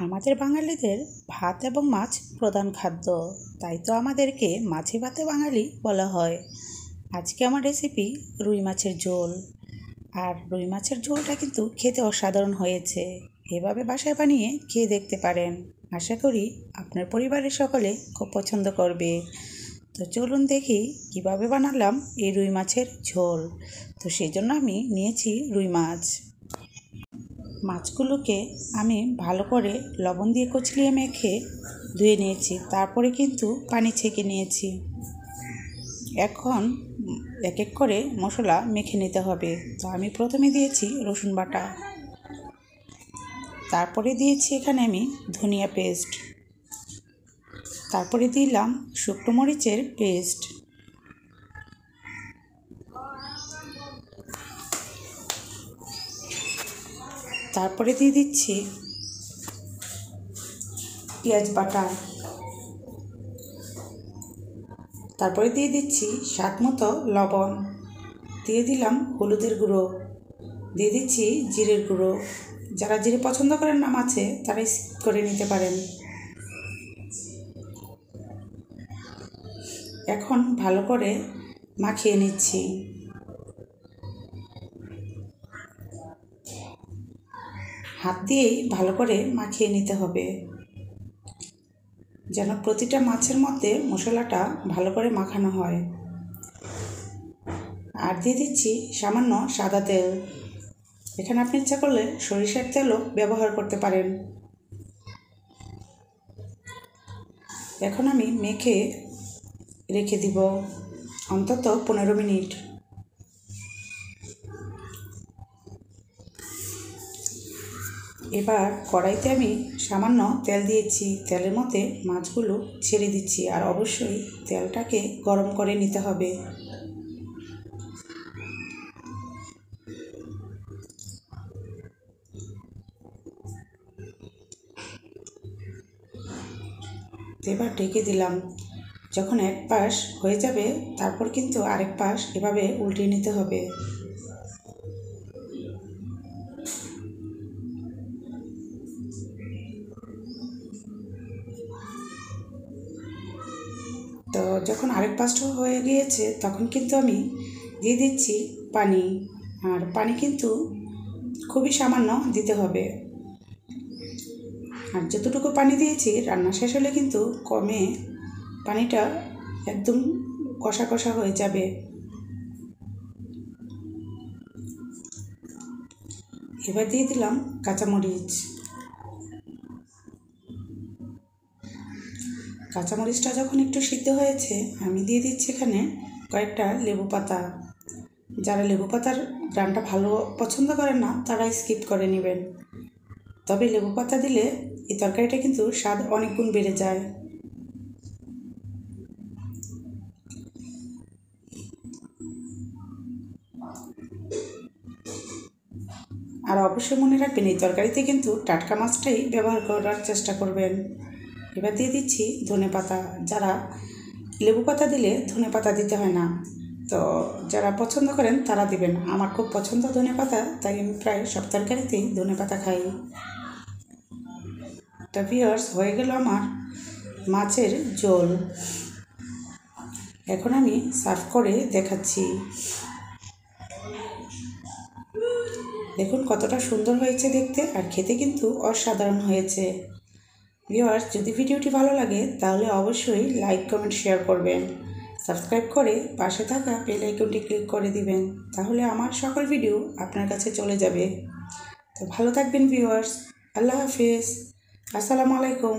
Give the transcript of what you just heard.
আমাদের বাঙালিদের ভাত এবং মাছ প্রধান খাদ্য। তাই তো আমাদেরকে মাছে ভাতে বাঙালি বলা হয়। আজকে আমার রেসিপি রুই মাছের ঝোল। আর রুই মাছের ঝোলটা কিন্তু খেতে অসাধারণ হয়েছে। এভাবে বাসায় বানিয়ে খেয়ে দেখতে পারেন। আশা করি আপনার পরিবারের সকলে খুব পছন্দ করবে। তো চলুন দেখি কীভাবে বানালাম এই রুই মাছের ঝোল। তো সেই জন্য আমি নিয়েছি রুই মাছ। মাছগুলোকে আমি ভালো করে লবণ দিয়ে কচলিয়ে মেখে ধুয়ে নিয়েছি। তারপরে কিন্তু পানি ছেঁকে নিয়েছি। এখন এক এক করে মশলা মেখে নিতে হবে। তো আমি প্রথমে দিয়েছি রসুন বাটা। তারপরে দিয়েছি এখানে আমি ধনিয়া পেস্ট। তারপরে দিলাম শুকনো মরিচের পেস্ট। তারপরে দিয়ে দিচ্ছি পেঁয়াজ বাটা। তারপরে দিয়ে দিচ্ছি স্বাদ মতো লবণ। দিয়ে দিলাম হলুদের গুঁড়ো। দিয়ে দিচ্ছি জিরের গুঁড়ো। যারা জিরে পছন্দ করেন না মাছে তারাই করে নিতে পারেন। এখন ভালো করে মাখিয়ে নিচ্ছি। হাত দিয়েই ভালো করে মাখিয়ে নিতে হবে। যেন প্রতিটা মাছের মধ্যে মশলাটা ভালো করে মাখানো হয়। আর দিয়ে দিচ্ছি সামান্য সাদা তেল। এখানে আপনি ইচ্ছা করলে সরিষার তেলও ব্যবহার করতে পারেন। এখন আমি মেখে রেখে দিব, অন্তত পনেরো মিনিট। এবার কড়াইতে আমি সামান্য তেল দিয়েছি। তেলের মধ্যে মাছগুলো ছেড়ে দিচ্ছি আর অবশ্যই তেলটাকে গরম করে নিতে হবে। এবার ঢেকে দিলাম। যখন এক পাশ হয়ে যাবে, তারপর কিন্তু আরেক পাশ এভাবে উল্টিয়ে নিতে হবে। তো যখন আরেক পাশটা হয়ে গিয়েছে, তখন কিন্তু আমি দিয়ে দিচ্ছি পানি। আর পানি কিন্তু খুবই সামান্য দিতে হবে। আর যতটুকু পানি দিয়েছি, রান্না শেষ হলে কিন্তু কমে পানিটা একদম কষা কষা হয়ে যাবে। এবার দিয়ে দিলাম কাঁচামরিচ। কাঁচামরিচটা যখন একটু সিদ্ধ হয়েছে, আমি দিয়ে দিচ্ছি এখানে কয়েকটা লেবু পাতা। যারা লেবু পাতার গ্রানটা ভালো পছন্দ করেন না তারা স্কিপ করে নেবেন। তবে লেবু পাতা দিলে এই তরকারিটা কিন্তু স্বাদ অনেক গুণ বেড়ে যায়। আর অবশ্যই মনে রাখবেন, এই তরকারিতে কিন্তু টাটকা মাছটাই ব্যবহার করার চেষ্টা করবেন। এবার দিয়ে দিচ্ছি ধনে পাতা। যারা লেবু পাতা দিলে ধনে পাতা দিতে হয় না। তো যারা পছন্দ করেন তারা দিবেন। আমার খুব পছন্দ ধনে পাতা, তাই আমি প্রায় সব তরকারিতেই ধনে পাতা খাই। তো ভিওর্স হয়ে গেল আমার মাছের ঝোল। এখন আমি সার্ভ করে দেখাচ্ছি। দেখুন কতটা সুন্দর হয়েছে দেখতে, আর খেতে কিন্তু অসাধারণ হয়েছে। ভিওয়ার্স যদি ভিডিওটি ভালো লাগে, তাহলে অবশ্যই লাইক কমেন্ট শেয়ার করবেন। সাবস্ক্রাইব করে পাশে থাকা বেল আইকনটি ক্লিক করে দিবেন। তাহলে আমার সকল ভিডিও আপনার কাছে চলে যাবে। তো ভালো থাকবেন ভিউয়ার্স আল্লাহ হাফিজ। আসসালামু আলাইকুম।